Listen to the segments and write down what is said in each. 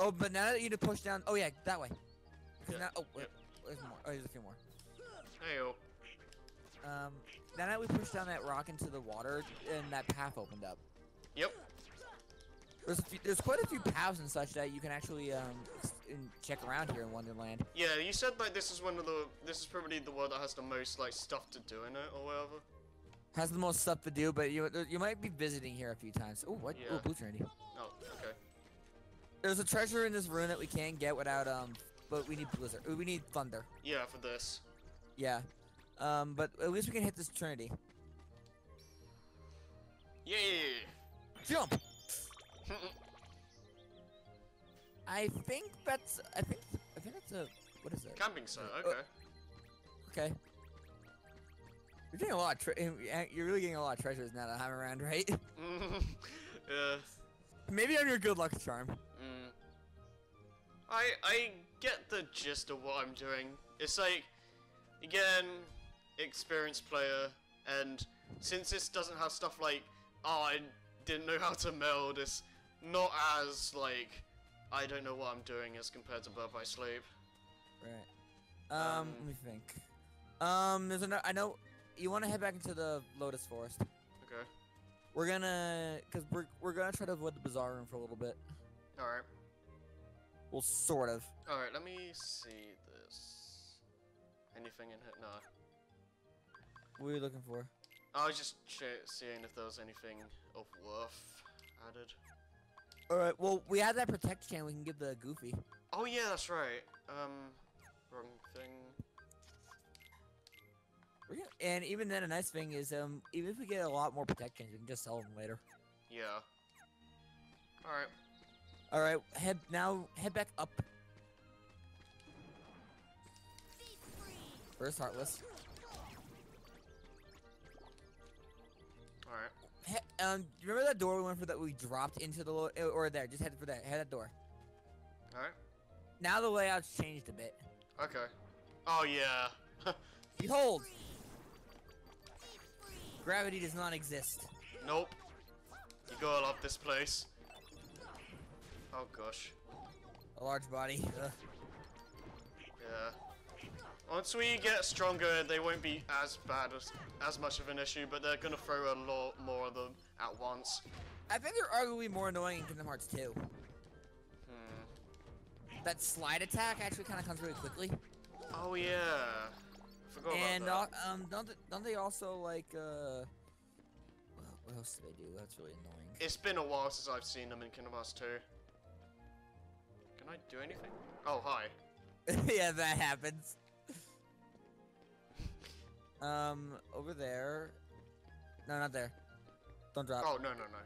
Oh, but now that you need to push down. Oh yeah, that way. 'Cause Yeah, now, oh, wait, yep. there's more. Oh, there's a few more. Heyo. Um, now that we push down that rock into the water, and that path opened up. Yep. There's a few, there's quite a few paths and such that you can actually um check around here in Wonderland. Yeah, you said like this is one of the this is probably the world that has the most like stuff to do in it or whatever. Has the most stuff to do, but you you might be visiting here a few times. Oh, what? Yeah. Oh, Blue Trinity. Oh, okay. There's a treasure in this room that we can't get without um, but we need Blizzard. uh, We need Thunder. Yeah, for this. Yeah. Um, but at least we can hit this Trinity. Yeah. Jump. I think that's. I think. I think that's a. What is it? Camping site. Okay. Okay. You're getting a lot. You're really getting a lot of treasures now that I'm around, right? yeah. Maybe I'm your good luck charm. Mm. I I get the gist of what I'm doing. It's like again, experienced player, and since this doesn't have stuff like oh I didn't know how to meld, it's not as like I don't know what I'm doing as compared to Birth by Sleep. Right. Um, Um, let me think. Um, there's another. I know you want to head back into the Lotus Forest. Okay. We're gonna, cause we're we're gonna try to avoid the bizarre room for a little bit. All right. Well, sort of. All right. Let me see this. Anything in here? No. What are you looking for? I was just seeing if there was anything of worth added. All right. Well, we have that protect chain. We can give the Goofy. Oh yeah, that's right. Um, wrong thing. Gonna, and even then, a nice thing is, um, even if we get a lot more protect chains, we can just sell them later. Yeah. All right. All right. Head now. Head back up. First Heartless? All right. He, um, remember that door we went for that we dropped into the or there? Just head for that. Head that door. All right. Now the layout's changed a bit. Okay. Oh yeah. Behold! Gravity does not exist. nope. You gotta love this place. Oh gosh. A large body. Ugh. Yeah. Once we get stronger, they won't be as bad as as much of an issue, but they're gonna throw a lot more of them at once. I think they're arguably more annoying in Kingdom Hearts 2. Hmm. That slide attack actually kind of comes really quickly. Oh yeah. Forgot and about uh, um, don't they, don't they also like uh? What else do they do? That's really annoying. It's been a while since I've seen them in Kingdom Hearts 2. Can I do anything? Oh hi. yeah, that happens. um, over there. No, not there. Don't drop. Oh no no no.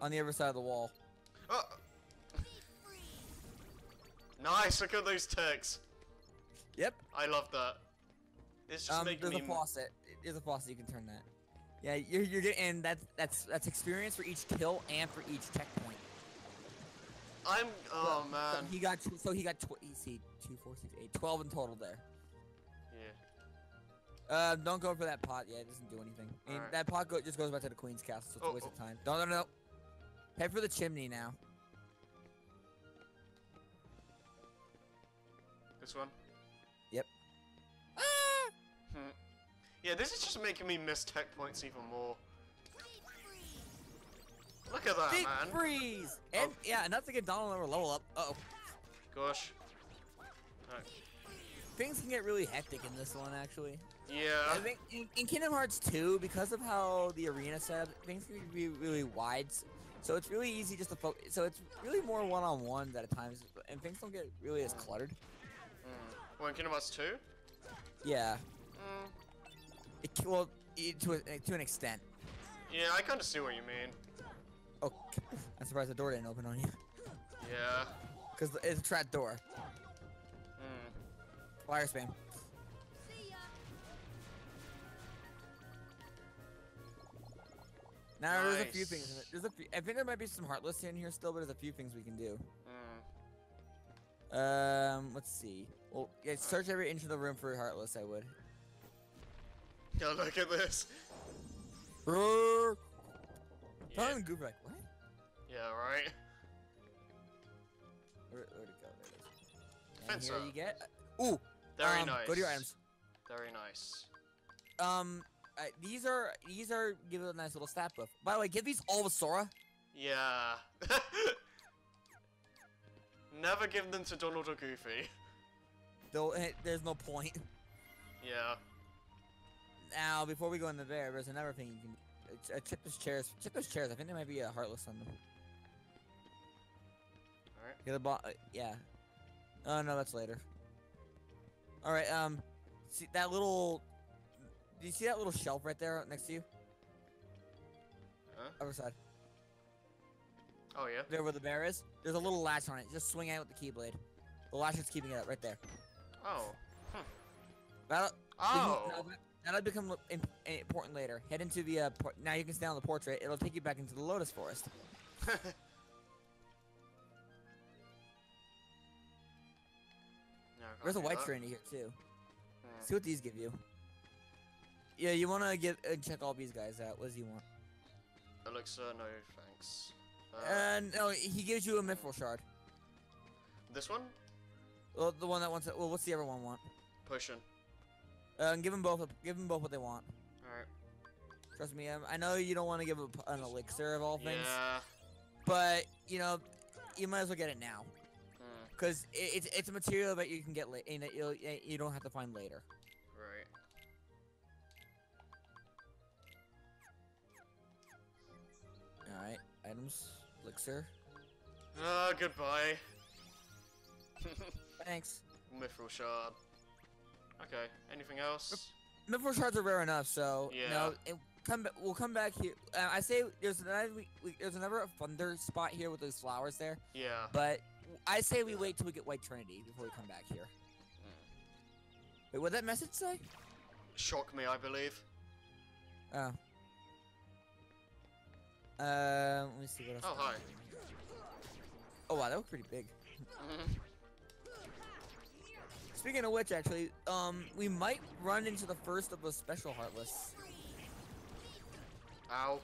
On the other side of the wall. Oh. Nice, look at those ticks. Yep. I love that. It's just Um, making there's me. a faucet. There's a faucet. You can turn that. Yeah, you're you're getting and that's that's that's experience for each kill and for each checkpoint. I'm. Oh So man. he got tw- so he got tw- you see two, four, six, eight, twelve in total there. Yeah. Uh, don't go for that pot. Yeah, it doesn't do anything. I mean, Alright. that pot go- just goes back to the queen's castle, so it's Oh, a waste of oh. time. No, no, no. Head for the chimney now. This one. Yep. Ah! Hmm. Yeah, this is just making me miss tech points even more. Look at that, Deep man. freeze! And Oh. yeah, enough to get Donald over level up. Uh oh. Gosh. Alright. Things can get really hectic in this one, actually. Yeah. I think in, in Kingdom Hearts 2, because of how the arena set up, things can be really wide. So it's really easy just to focus. So it's really more one-on-ones at times, and things don't get really as cluttered. Mm. Well, in Kingdom Hearts 2? Yeah. Mm. It, well, it, to a, to an extent. Yeah, I kind of see what you mean. Oh, I'm surprised the door didn't open on you. Yeah. Because it's a trap door. Mm. Fire spam. Now there's a few things. In it. There's a few, I think there might be some heartless in here still, but there's a few things we can do. Mm. Um, let's see. Well, yeah, search every inch of the room for heartless. I would. Yeah, look at this. Roar. Yeah, Don't even goof like what? yeah right. Where, where'd it go? There it is. And here you get. Ooh. Very um, nice. Go to your items. Very nice. Um, uh, these are these are give it a nice little stat buff. By the way, give these all to Sora. Yeah. Never give them to Donald or Goofy. Though eh, there's no point. Yeah. Now, before we go into there, there's another thing you can. It's, uh, check those chairs. Check those chairs. I think there might be a heartless on them. Alright. Yeah, the bo- uh, yeah. Oh no, that's later. All right. Um, see that little. Do you see that little shelf right there next to you? Huh? Other side. Oh yeah. There where the bear is. There's a little latch on it. Just swing out with the keyblade. The latch is keeping it up right there. Oh. That'll, Oh. no, that- that'll become important later. Head into the. Uh, now you can stay on the portrait. It'll take you back into the lotus forest. No, There's a white trinity here too. Hmm. See what these give you. Yeah, you want to get uh, check all these guys out. What does he want? Elixir, no thanks. Uh, And no, he gives you a mithril shard. this one? Well, the one that wants it. Well, what's the other one want? Pushing. Uh, and give them both. Give them both what they want. Alright. Trust me. Um, I know you don't want to give a an elixir of all things, Yeah. but you know, you might as well get it now, Hmm. cause it, it's it's a material that you can get later, and you'll, eh, you don't have to find later. Right. All right, items, elixir. Ah, goodbye. Thanks. Mithril shard. Okay. Anything else? Mithril shards are rare enough, so Yeah. no, it, come we'll come back here. Uh, I say there's another we, we, there's another thunder spot here with those flowers there, Yeah. but I say we wait till we get White Trinity before we come back here. Hmm. Wait, what that message say? Shock me, I believe. Oh. Uh, let me see what else. Oh, hi. Oh wow, that was pretty big. Mhm. Speaking of which, actually, um, we might run into the first of the special heartless. Ow.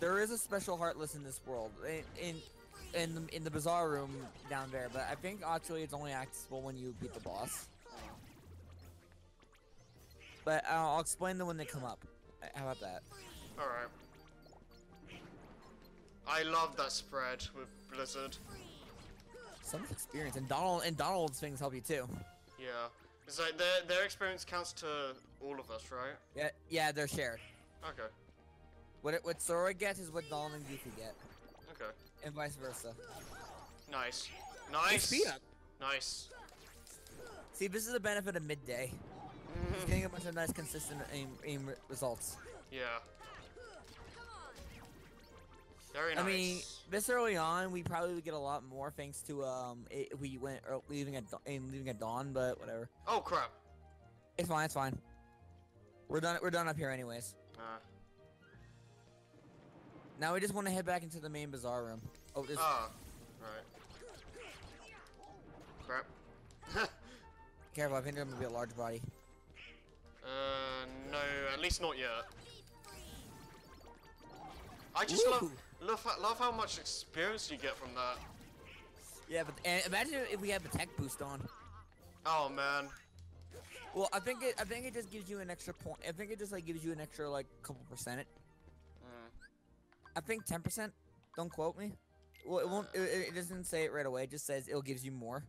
There is a special heartless in this world, in in in the, in the bizarre room down there. But I think actually it's only accessible when you beat the boss. But uh, I'll explain them when they come up. How about that? Alright. I love that spread with Blizzard. So much experience, and Donald and Donald's things help you too. Yeah. It's like their their experience counts to all of us, right? Yeah, yeah, they're shared. Okay. What it, what Sora gets is what Donald and Goofy get, Okay. and vice versa. Nice. Hey, Nice. speed up. Nice. See, this is the benefit of midday. He's Mhm. getting a bunch of nice, consistent aim, aim results. yeah. Very nice. I mean, this early on, we probably would get a lot more thanks to um, i if we went or leaving at in leaving at dawn, but whatever. oh crap. It's fine. It's fine. We're done. We're done up here, anyways. Uh, Now we just want to head back into the main bizarre room. Oh, this. ah. Right. Crap. careful. I think there's gonna be a large body. uh, no, at least not yet. I just Woo! love, how- love how much experience you get from that. Yeah, but and imagine if we had the tech boost on. Oh man. Well, I think it. I think it just gives you an extra point. I think it just like gives you an extra like couple percent. Mm. I think ten percent. Don't quote me. Well, it won't. It, it doesn't say it right away. It just says it'll gives you more.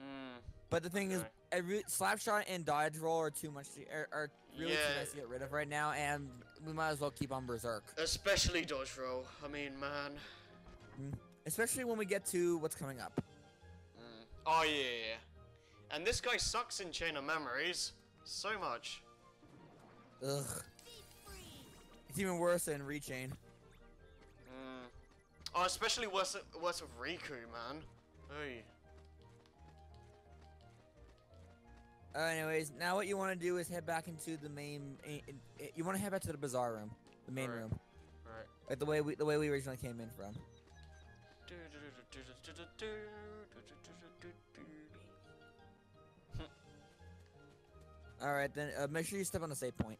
Mm. But the thing is, Okay. I re- slapshot and dodge roll are too much. To, are, are really too Yeah. nice to get rid of right now, and we might as well keep on berserk. Especially dodge roll. I mean, man. Especially when we get to what's coming up. Mm. Oh yeah, yeah, yeah. And this guy sucks in Chain of Memories so much. Ugh. It's even worse than Rechain. Mm. Oh, especially worse worse with Riku, man. Hey. Uh, anyways, now what you want to do is head back into the main. eh, eh, You want to head back to the bizarre room, the main Alright. room, Right. like the way we the way we originally came in from. All right, then uh, make sure you step on the save point.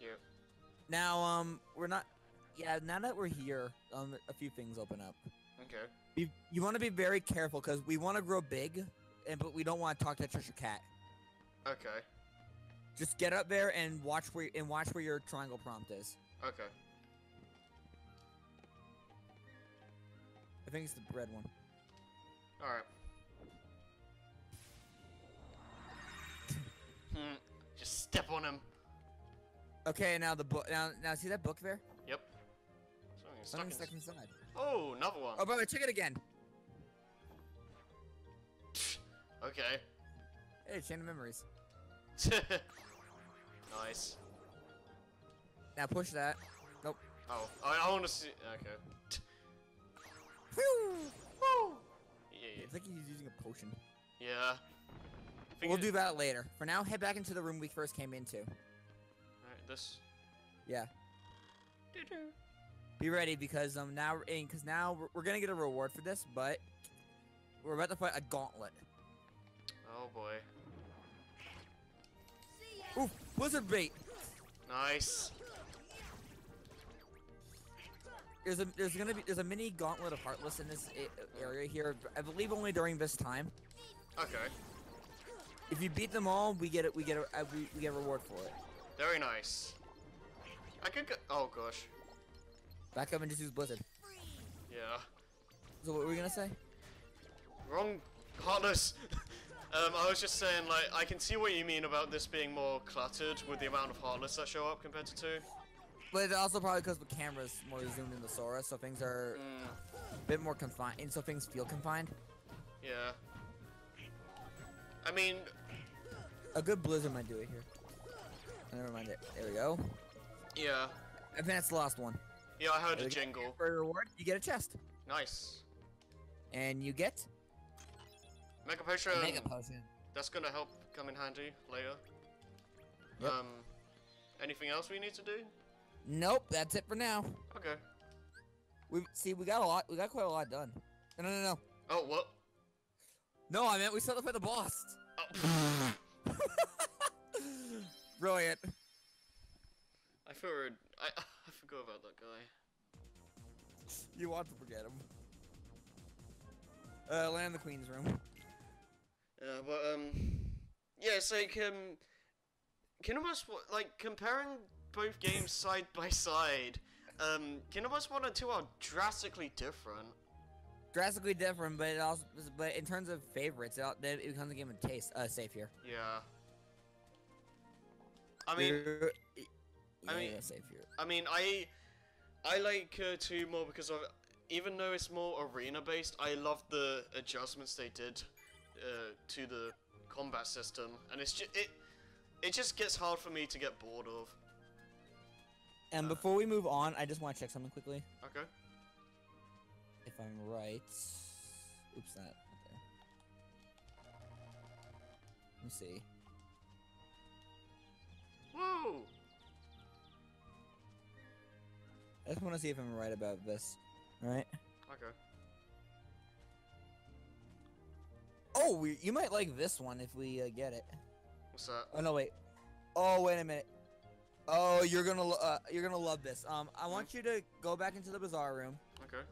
Yep. Now, um, we're not. Yeah, now that we're here, um, a few things open up. Okay. Be- You want to be very careful because we want to grow big, and but we don't want to talk to Cheshire Cat. Okay. Just get up there and watch where and watch where your triangle prompt is. Okay. I think it's the red one. All right. Hmm. Just step on him. Okay, now the book. Now, now see that book there? Yep. Something stuck in stuck inside. Oh, another one. Oh, way, check it again. Okay. Hey, chain of memories. nice. Now push that. Nope. Oh, I, I want to see. Okay. Whew! Woo! Yeah, It's like he's using a potion. yeah. We'll do that later. For now, head back into the room we first came into. Alright, this. Yeah. Be ready because um now in because now we're, we're gonna get a reward for this, but we're about to fight a gauntlet. Oh boy. Ooh, blizzard bait. Nice. There's a there's gonna be there's a mini gauntlet of heartless in this area here. I believe only during this time. Okay. If you beat them all, we get it. We get a uh, we, we get a reward for it. Very nice. I could go. Oh gosh. Back up and just use blizzard. Yeah. So what were we gonna say? Wrong. Heartless. um, I was just saying, like, I can see what you mean about this being more cluttered with the amount of heartless that show up compared to two. But it's also probably because the camera's more zoomed in the Sora, so things are Mm, a bit more confined, and so things feel confined. yeah. I mean, A good blizzard might do it here. Never mind it. There we go. yeah. I think that's the last one. Yeah, I heard There a jingle. For a reward, you get a chest, Nice. and you get Mega Potion. mega potion. That's gonna help come in handy later. Yep. Um, anything else we need to do? Nope, that's it for now. Okay. We see, we got a lot. We got quite a lot done. No, no, no, no. Oh, what? No, I meant we have to fight the boss. Oh. Brilliant. I forgot. I I forgot about that guy. You want to forget him. Uh, land the queen's room. Yeah, but um, yeah, it's like um, Kingdom like comparing both games side by side. Um, Kingdom Hearts one and two are drastically different. Drastically different, but it also, but in terms of favorites, it, it becomes a game of taste. Uh, safe here. Yeah. I mean, You're- I mean- yeah, safe here. I mean, I I like uh, two more because of even though it's more arena based, I love the adjustments they did uh, to the combat system, and it's just it it just gets hard for me to get bored of. And uh, before we move on, I just want to check something quickly. Okay. If I'm right. Oops, not. Okay. Let me see. Whoa! I just want to see if I'm right about this. Alright? Okay. Oh, we, you might like this one if we uh, get it. What's that? Oh no, wait. Oh, wait a minute. Oh, you're gonna uh, you're gonna love this. Um, I want you to go back into the bizarre room. Okay.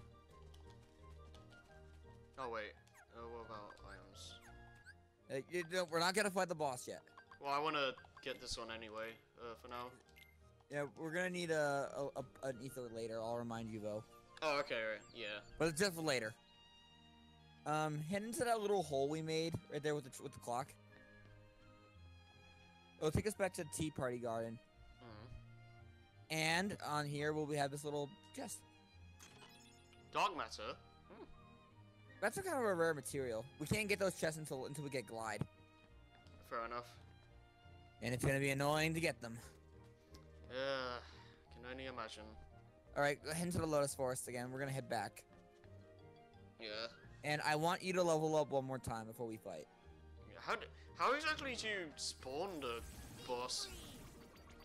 Oh wait. Uh, what about items? Uh, you don't- we're not gonna fight the boss yet. Well, I want to get this one anyway. Uh, for now. Yeah, we're gonna need a, a, a an ether later. I'll remind you though. Oh, okay. Right. Yeah. But it's just for later. Um, head into that little hole we made right there with the with the clock. It'll take us back to the Tea Party Garden, Mm. and on here we'll be have this little chest. Dark matter. Hmm. That's a kind of a rare material. We can't get those chests until until we get Glide, Fair enough. and it's gonna be annoying to get them. Yeah. Can only imagine. All right, head into the Lotus Forest again. We're gonna head back, Yeah. And I want you to level up one more time before we fight. How how exactly do you spawn the boss?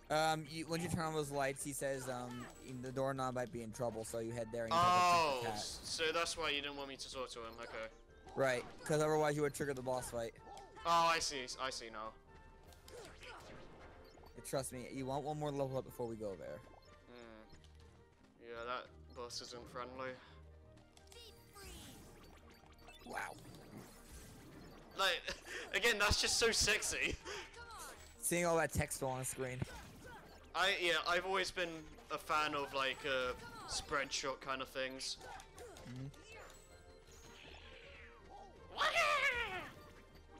Um, you, when you turn on those lights, he says um the doorknob might be in trouble, so you head there and you Oh, have to check the cat. s- so that's why you didn't want me to talk to him. Okay. Right, because otherwise you would trigger the boss fight. Oh, I see. I see now. Trust me, you want one more level up before we go there. Hmm. Yeah, that boss isn't friendly. Like, again, that's just so sexy. Seeing all that text on the screen. I yeah, I've always been a fan of like uh, spread shot kind of things.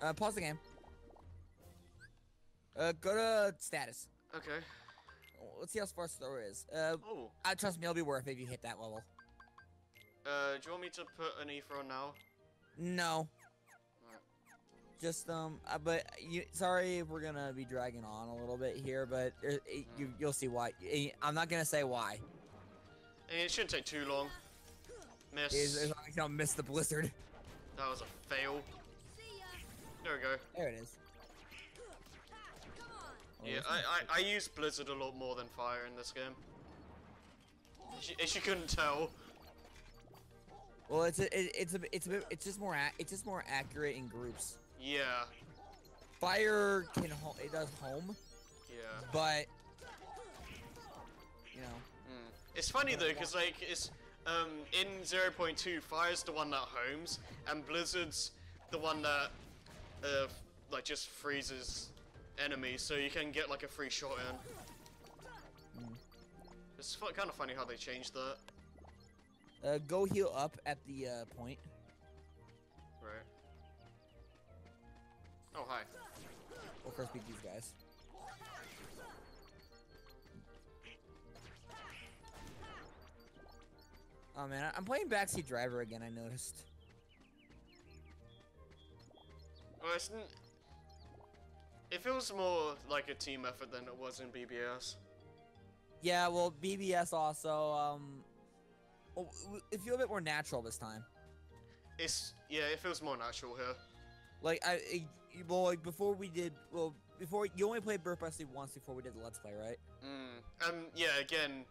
Uh, pause the game. Uh, go to status. Okay. Let's see how far throw is. Uh, Oh. uh, trust me, it'll be worth it if you hit that level. Uh, do you want me to put an Ether on now? No. Just um, uh, but you. Sorry if we're gonna be dragging on a little bit here, but uh, you you'll see why. I'm not gonna say why. It shouldn't take too long. Miss. Is as long as you don't miss the blizzard. That was a fail. There we go. There it is. Yeah, I, I, I use Blizzard a lot more than Fire in this game. As you, you couldn't tell. Well, it's a, it, it's a, it's a bit, it's just more, it's just more accurate in groups. Yeah, Fire can, it does home, yeah. but you know, Mm. It's funny though, because like it's um in 0.2, Fire's the one that homes, and Blizzard's the one that uh like just freezes enemies, so you can get like a free shot in. Mm. It's kind of funny how they changed that. uh, go heal up at the uh, point. Oh hi. We'll first beat these guys. Oh man, I'm playing backseat driver again. I noticed. Well, it feels more like a team effort than it was in BBS. Yeah, well, BBS also um, well, it feels a bit more natural this time. It's yeah, it feels more natural here. Like I, I well, like before we did, well, before you only played Birth by Sleep once before we did the Let's Play, right? Mm. Um. Yeah. Again.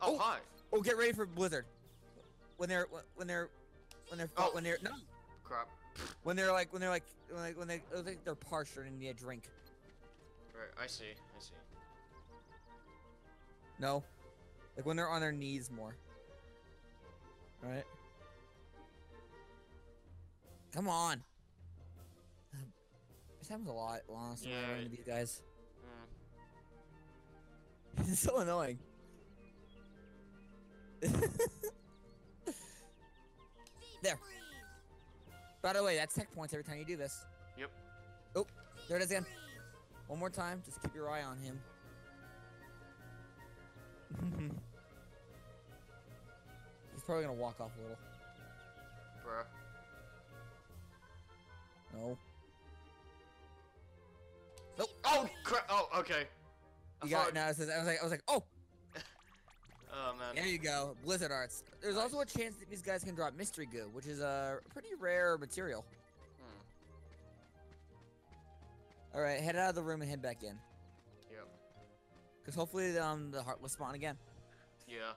Oh, Oh. hi. Oh, get ready for Blizzard. When they're when they're when they're Oh. when they're no Crap. when they're like when they're like when they when they I they're parched or they need a drink. Right. I see. I see. No, like when they're on their knees more. All right. Come on. This happens a lot, honestly, Yeah, into these guys. Mm. it's so annoying. there. By the way, that's tech points every time you do this. Yep. Oh, there it is again. One more time. Just keep your eye on him. He's probably gonna walk off a little. Bruh. No. Oh crap. Oh. Okay. I You got it. No, it says- I was like, I was like, oh, Oh man. there you go. Blizzard Arts. There's also a chance that these guys can drop Mystery Goo, which is a pretty rare material. Hmm. All right, head out of the room and head back in, Yep. because hopefully um the heart will spawn again. Yeah.